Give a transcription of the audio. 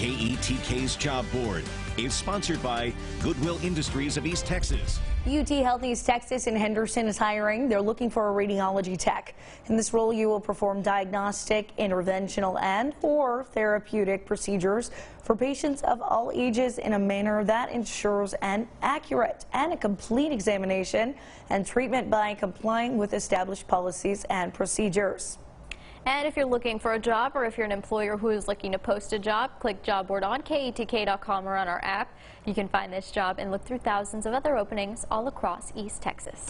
KETK's Job Board is sponsored by Goodwill Industries of East Texas. UT Health East Texas in Henderson is hiring. They're looking for a radiology tech. In this role, you will perform diagnostic, interventional, and or therapeutic procedures for patients of all ages in a manner that ensures an accurate and a complete examination and treatment by complying with established policies and procedures. And if you're looking for a job or if you're an employer who is looking to post a job, click job board on KETK.com or on our app. You can find this job and look through thousands of other openings all across East Texas.